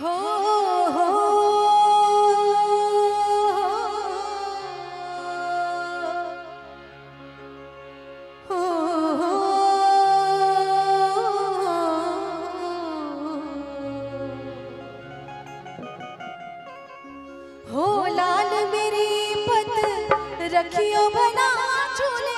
हो हो लाल मेरी पत रखियो बना झूले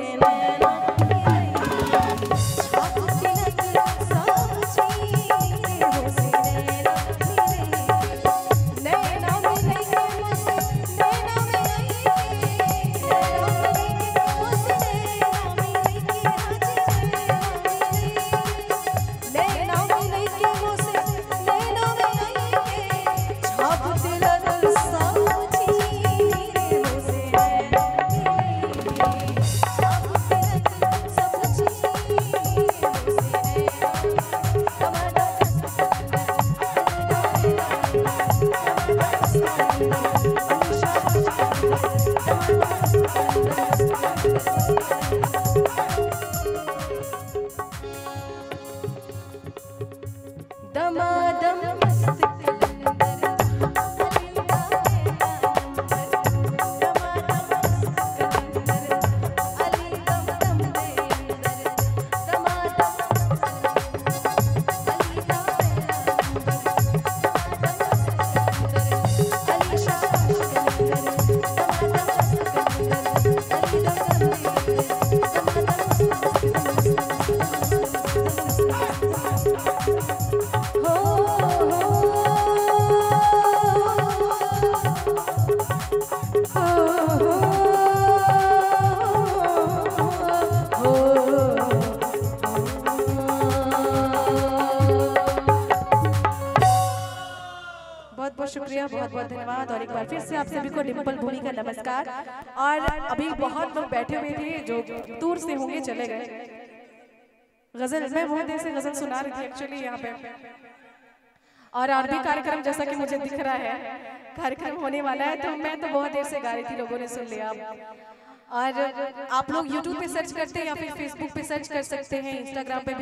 Amen. The Tamam. बहुत शुक्रिया बहुत बहुत धन्यवाद। और एक बार फिर से आप सभी को डिम्पल भूमि का नमस्कार। और अभी बहुत लोग बैठे हुए थे जो दूर से होंगे चले गए। गज़ल, मैं बहुत देर से गज़ल सुना रही थी एक्चुअली यहाँ पे। और और भी कार्यक्रम जैसा कि मुझे दिख रहा है, कार्यक्रम होने वाला है तो मैं तो बहुत देर से गा रही थी, लोगों ने सुन लिया। और आप लोग YouTube पे सर्च करते हैं या फिर Facebook पे सर्च कर सकते हैं इंस्टाग्राम पे